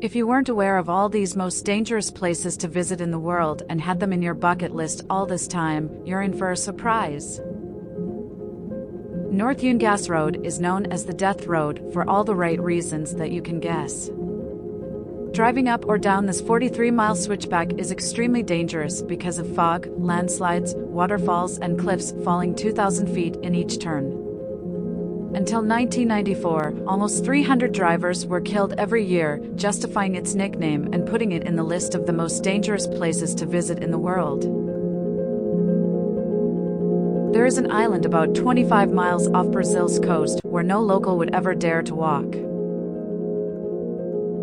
If you weren't aware of all these most dangerous places to visit in the world and had them in your bucket list all this time, you're in for a surprise. North Yungas Road is known as the Death Road for all the right reasons that you can guess. Driving up or down this 43 mile switchback is extremely dangerous because of fog, landslides, waterfalls, and cliffs falling 2,000 feet in each turn. Until 1994, almost 300 drivers were killed every year, justifying its nickname and putting it in the list of the most dangerous places to visit in the world. There is an island about 25 miles off Brazil's coast where no local would ever dare to walk.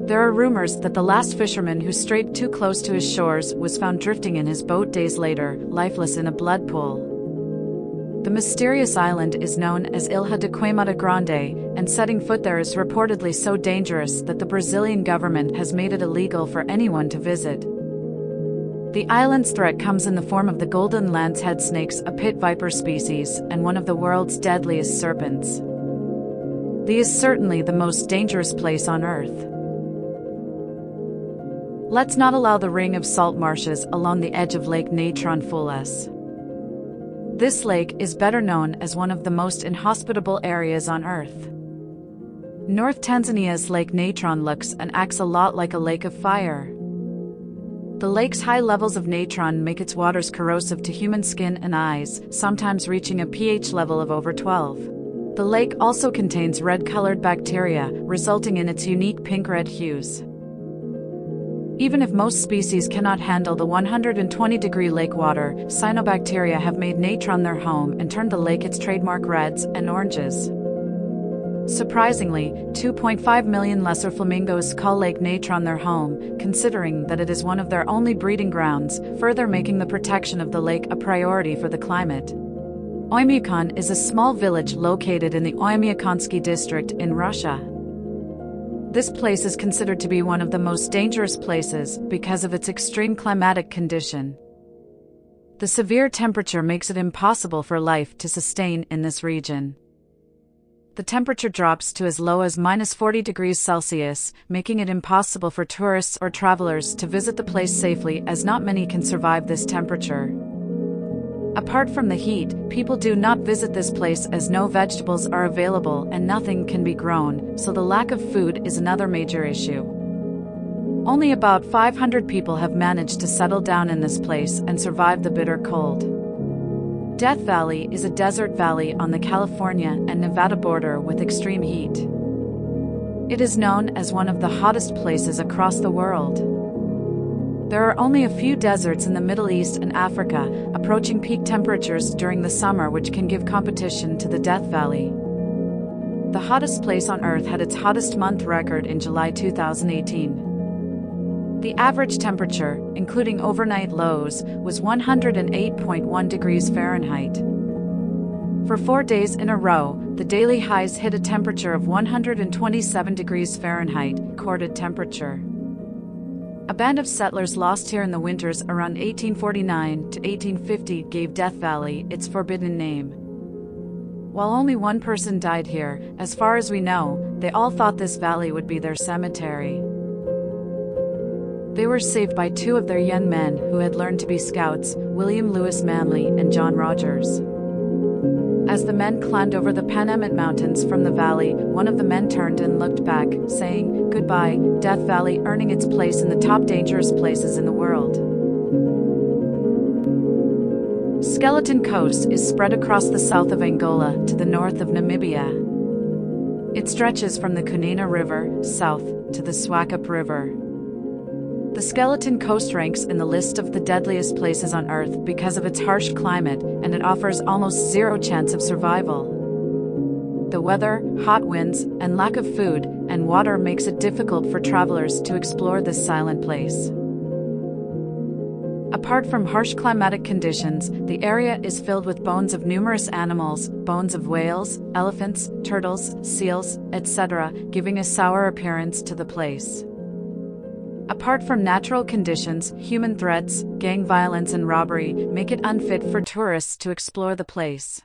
There are rumors that the last fisherman who strayed too close to his shores was found drifting in his boat days later, lifeless in a blood pool. The mysterious island is known as Ilha de Queimada Grande, and setting foot there is reportedly so dangerous that the Brazilian government has made it illegal for anyone to visit. The island's threat comes in the form of the golden lancehead snakes, a pit viper species, and one of the world's deadliest serpents. The is certainly the most dangerous place on Earth. Let's not allow the ring of salt marshes along the edge of Lake Natron fool us. This lake is better known as one of the most inhospitable areas on Earth. North Tanzania's Lake Natron looks and acts a lot like a lake of fire. The lake's high levels of natron make its waters corrosive to human skin and eyes, sometimes reaching a pH level of over 12. The lake also contains red colored bacteria, resulting in its unique pink red hues. Even if most species cannot handle the 120 degree lake water, cyanobacteria have made natron their home and turned the lake its trademark reds and oranges. Surprisingly, 2.5 million lesser flamingos call Lake Natron their home, considering that it is one of their only breeding grounds, further making the protection of the lake a priority for the climate. Oymyakon is a small village located in the Oymyakonsky district in Russia. This place is considered to be one of the most dangerous places because of its extreme climatic condition. The severe temperature makes it impossible for life to sustain in this region. The temperature drops to as low as minus 40 degrees Celsius, making it impossible for tourists or travelers to visit the place safely as not many can survive this temperature. Apart from the heat, people do not visit this place as no vegetables are available and nothing can be grown, so the lack of food is another major issue. Only about 500 people have managed to settle down in this place and survive the bitter cold. Death Valley is a desert valley on the California and Nevada border with extreme heat. It is known as one of the hottest places across the world. There are only a few deserts in the Middle East and Africa, approaching peak temperatures during the summer, which can give competition to the Death Valley. The hottest place on Earth had its hottest month record in July 2018. The average temperature, including overnight lows, was 108.1 degrees Fahrenheit. For four days in a row, the daily highs hit a temperature of 127 degrees Fahrenheit, recorded temperature. A band of settlers lost here in the winters around 1849 to 1850 gave Death Valley its forbidden name. While only one person died here, as far as we know, they all thought this valley would be their cemetery. They were saved by two of their young men who had learned to be scouts, William Lewis Manly and John Rogers. As the men climbed over the Panamint Mountains from the valley, one of the men turned and looked back, saying, Goodbye, Death Valley, earning its place in the top dangerous places in the world. Skeleton Coast is spread across the south of Angola to the north of Namibia. It stretches from the Cunene River, south, to the Swakop River, the Skeleton Coast ranks in the list of the deadliest places on Earth because of its harsh climate, and it offers almost zero chance of survival. The weather, hot winds, and lack of food and water makes it difficult for travelers to explore this silent place. Apart from harsh climatic conditions, the area is filled with bones of numerous animals, bones of whales, elephants, turtles, seals, etc., giving a sour appearance to the place. Apart from natural conditions, human threats, gang violence, and robbery make it unfit for tourists to explore the place.